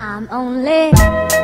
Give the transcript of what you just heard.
I'm only